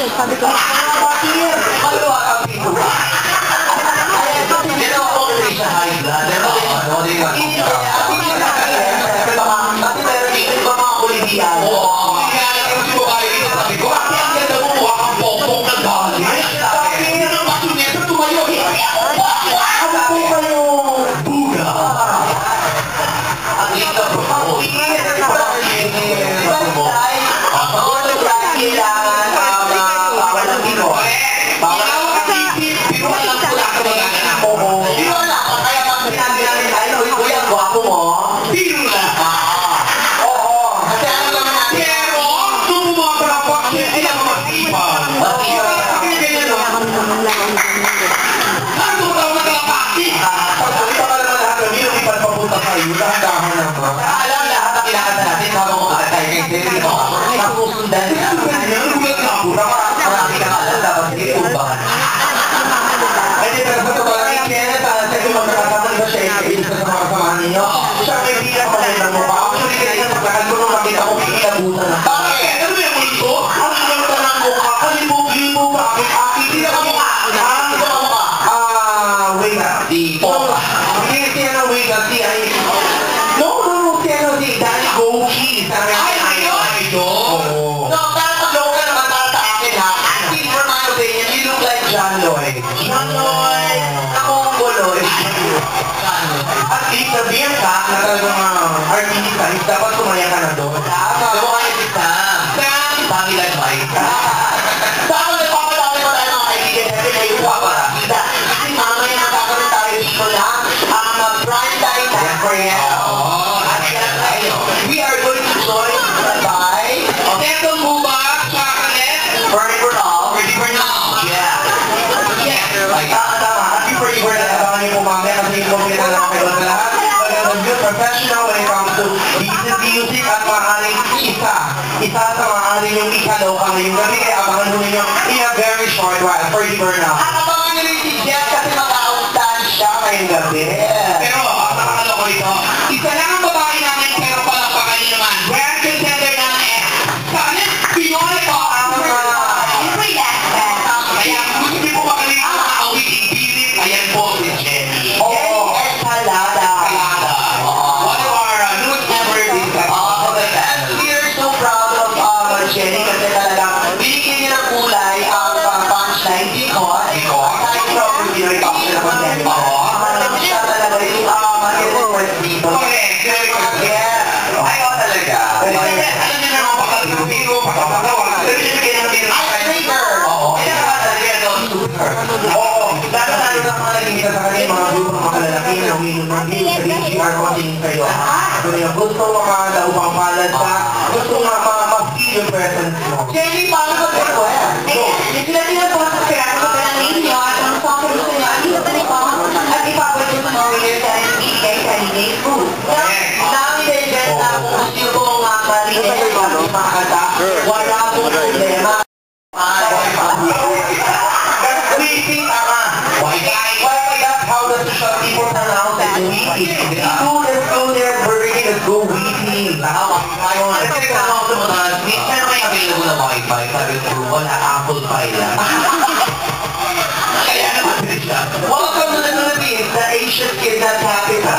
eh. Sabi ko, ako ano, ba? Hindi ko niya. Hindi ko niya. Kasi baka, kasi meron dito ba mga kulidiyan? Oo. Siya ang ko mo pa. Actually, kanina sa lakad ko nung makita ko, kinabutan na. Bakit? Ano ba yung multo? Ang ganda ng mukha, kalibog-libog pa. Hindi na ka mukha. Hindi na ka mukha. Ah, wait na. Di po. Hindi si ano, wait na. Si ay... No, no, no. Si ano, si Danny Goki. Ay, ayun! Oo. No, ka na talagang uh, artista, is dapat sumaya ka na doon. Tama. Gawa ka si Sam. Sam! Sammy like Mike. Very short while. For you for now. At abangan niyo rin si Jeff kasi mag-outstand siya ngayong gabi. Pero, ang nakakala ko ito, isa lang ang babae namin Yeah. Ayaw talaga. Alam niyo naman pakaligo, pakapagawa. Pero siyempre naman din ang flavor. Oo. Kaya naman doon. Oo. Lalo lalo na mga naging isa sa mga grupo ng mga lalaki na uminom ng views sa DCR watching kayo. Kung yung gusto makada upang palad sa, gusto nga ma- ma-feel yung presence mo. Jenny, paano ka sa mga wala pong problema. Squeezing ama. Why why that's how the social people pronounce it? Weezy. Let's go, there, Burger let's go weezy. Tama. Kasi kung ako sumunod, minsan may available na wifi. Sabi ko, wala, Apple Pie lang. Kaya naman siya. Welcome to the Philippines, the Asian kidnap capital.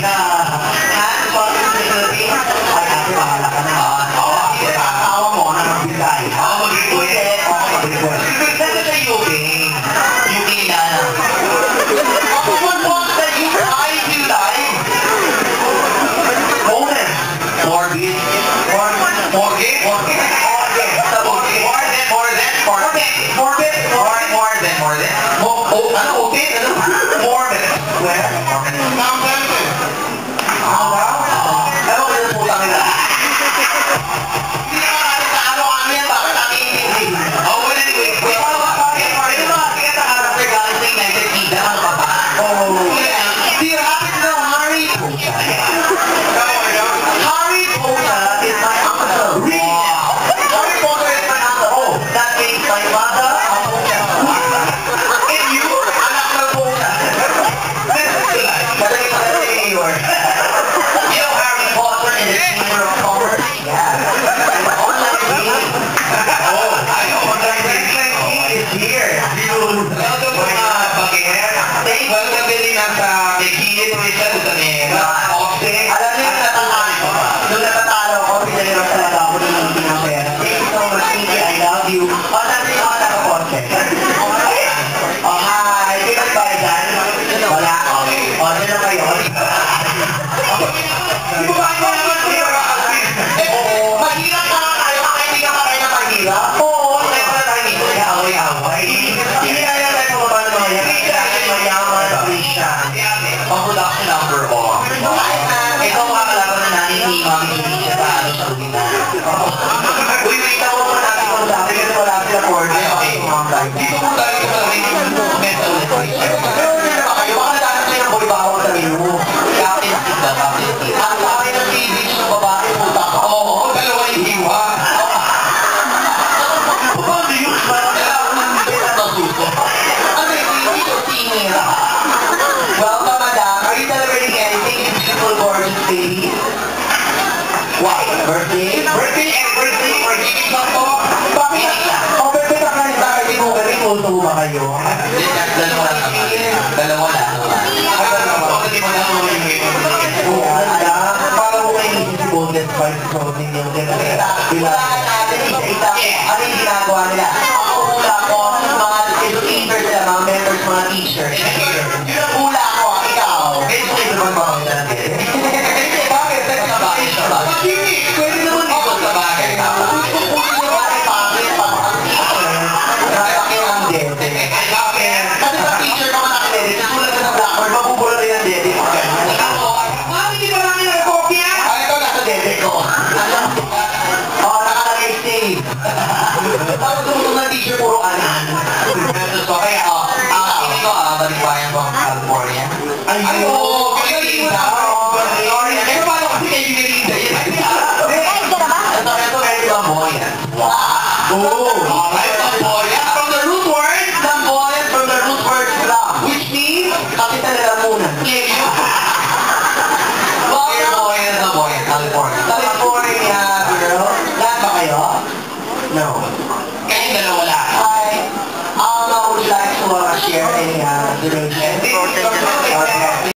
Caraca! here. Welcome to mga Bakihan. Welcome din nasa Mekilit, Rizal, Tanera. pa-production number on. Diba? Ito makakalaban na natin ni Mami Kimi siya sa ano sa ulit na. Uy, wait, ako pa natin kung dati kasi wala natin record. Okay, dito po tayo sa mga hindi mo mental health. Baka nadaan ko yung boy bawang sa menu. Captain Steve na, Captain Steve. Birthday? Birthday and birthday, birthday gift lang po. Bakit lang? Pagpapita ka rin tayo, hindi mo ka rin kulto ba kayo? Hindi, dalawa lang naman. Dalawa lang naman. At dalawa. Hindi mo lang naman yung Parang may golden vibes sa atin yung gano'n. Kailangan natin isa-isa. Ano yung ginagawa nila? Ako ko mga educators, mga members, mga teachers. Aquí te la cuna.